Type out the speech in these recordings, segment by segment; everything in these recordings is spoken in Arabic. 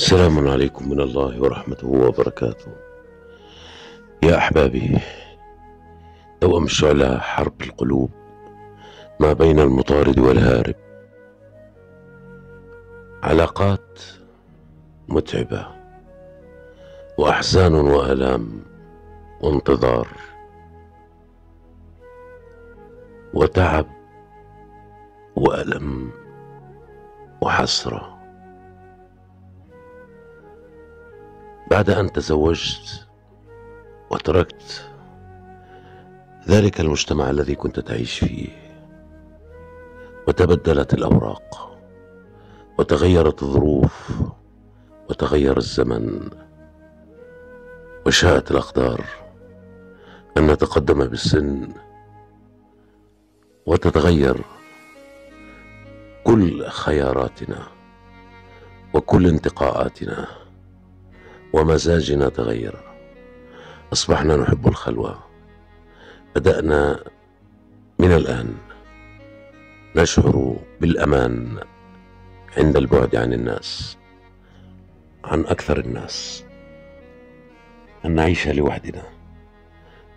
السلام عليكم من الله ورحمته وبركاته. يا أحبابي توأم الشعلة حرب القلوب ما بين المطارد والهارب علاقات متعبة وأحزان وآلام وانتظار وتعب وألم وحسرة. بعد أن تزوجت وتركت ذلك المجتمع الذي كنت تعيش فيه وتبدلت الأوراق وتغيرت الظروف وتغير الزمن وشاءت الأقدار أن نتقدم بالسن وتتغير كل خياراتنا وكل انتقاءاتنا. ومزاجنا تغير. أصبحنا نحب الخلوة. بدأنا من الآن. نشعر بالأمان عند البعد عن الناس عن أكثر الناس. أن نعيش لوحدنا.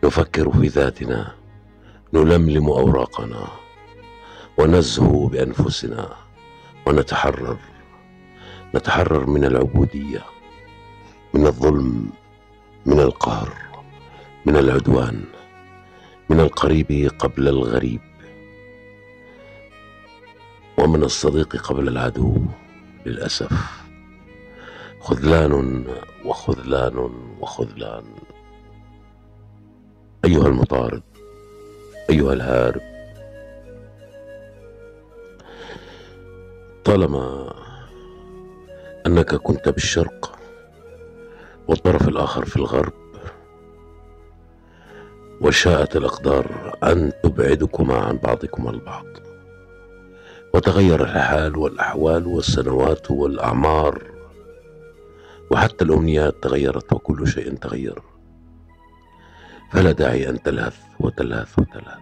نفكر في ذاتنا. نلملم أوراقنا. ونزهو بأنفسنا. ونتحرر. نتحرر من العبودية. من الظلم من القهر من العدوان من القريب قبل الغريب ومن الصديق قبل العدو للأسف. خذلان وخذلان وخذلان. أيها المطارد أيها الهارب. طالما أنك كنت بالشرق والطرف الآخر في الغرب. وشاءت الأقدار أن تبعدكما عن بعضكما البعض. وتغير الحال والأحوال والسنوات والأعمار. وحتى الأمنيات تغيرت وكل شيء تغير. فلا داعي أن تلهث وتلهث وتلهث.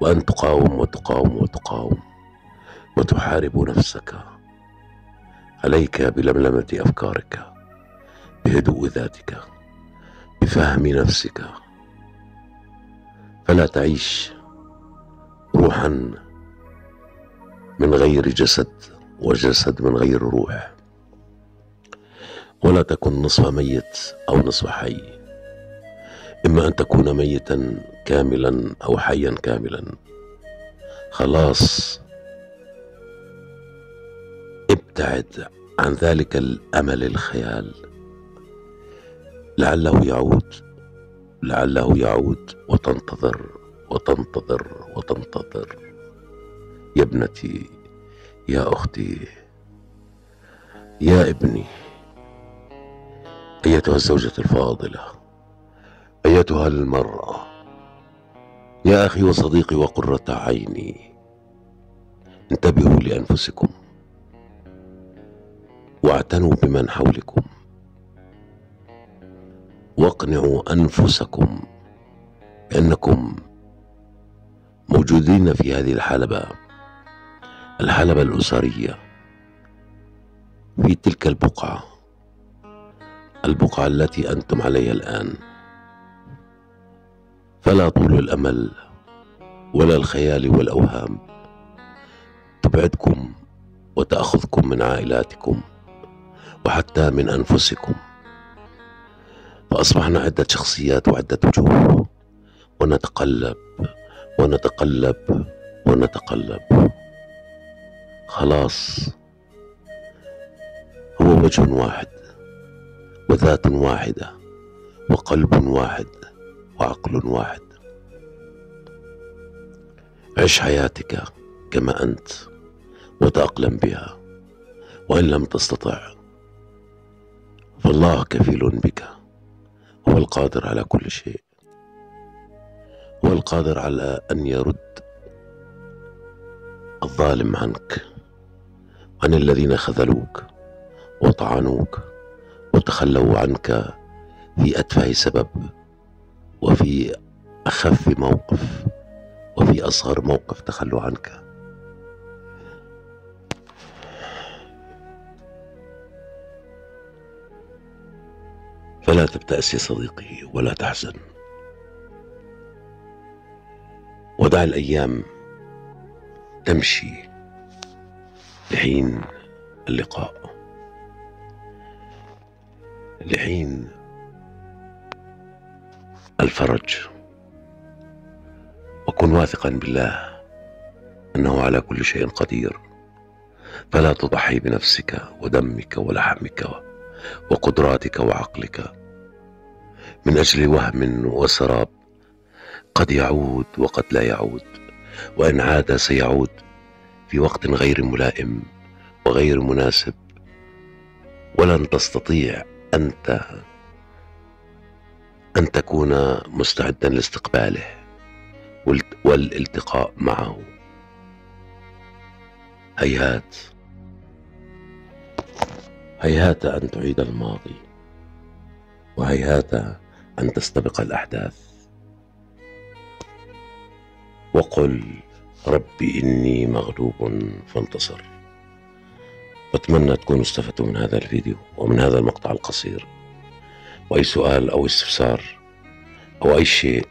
وأن تقاوم وتقاوم وتقاوم. وتحارب نفسك. عليك بلملمة أفكارك. بهدوء ذاتك بفهم نفسك. فلا تعيش روحا من غير جسد وجسد من غير روح. ولا تكن نصف ميت أو نصف حي. إما أن تكون ميتا كاملا أو حيا كاملا. خلاص. ابتعد عن ذلك الأمل الخيال. لعله يعود لعله يعود وتنتظر وتنتظر وتنتظر. يا ابنتي يا أختي يا ابني أيتها الزوجة الفاضلة أيتها المرأة. يا أخي وصديقي وقرة عيني انتبهوا لأنفسكم واعتنوا بمن حولكم. واقنعوا أنفسكم بانكم موجودين في هذه الحلبة الحلبة الأسرية في تلك البقعة البقعة التي أنتم عليها الآن. فلا طول الأمل ولا الخيال والأوهام تبعدكم وتأخذكم من عائلاتكم وحتى من أنفسكم. فأصبحنا عدة شخصيات وعدة وجوه. ونتقلب ونتقلب ونتقلب. خلاص. هو وجه واحد وذات واحدة وقلب واحد وعقل واحد. عش حياتك كما أنت وتأقلم بها وإن لم تستطع فالله كفيل بك. هو القادر على كل شيء. هو القادر على أن يرد الظالم عنك عن الذين خذلوك وطعنوك وتخلوا عنك في أتفه سبب وفي أخف موقف وفي أصغر موقف تخلوا عنك. فلا تبتأس يا صديقي ولا تحزن. ودع الأيام تمشي لحين اللقاء. لحين الفرج. وكن واثقا بالله أنه على كل شيء قدير. فلا تضحي بنفسك ودمك ولحمك وقدراتك وعقلك. من أجل وهم وسراب قد يعود وقد لا يعود وإن عاد سيعود في وقت غير ملائم وغير مناسب. ولن تستطيع أنت أن تكون مستعدا لاستقباله. والالتقاء معه. هيهات. هيهات أن تعيد الماضي وهيهات أن تستبق الأحداث. وقل رب إني مغلوب فانتصر أتمنى تكونوا استفدتوا من هذا الفيديو ومن هذا المقطع القصير. وأي سؤال أو استفسار أو أي شيء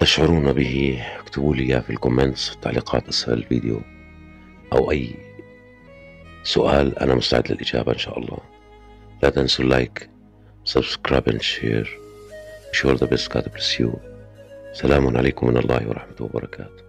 تشعرون به اكتبوا لي في ال comments في التعليقات أسفل الفيديو أو أي سؤال أنا مستعد للإجابة إن شاء الله. لا تنسوا ال like سبسكرايب and share. Sure the God bless you. سلام عليكم من الله ورحمة وبركاته.